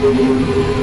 Música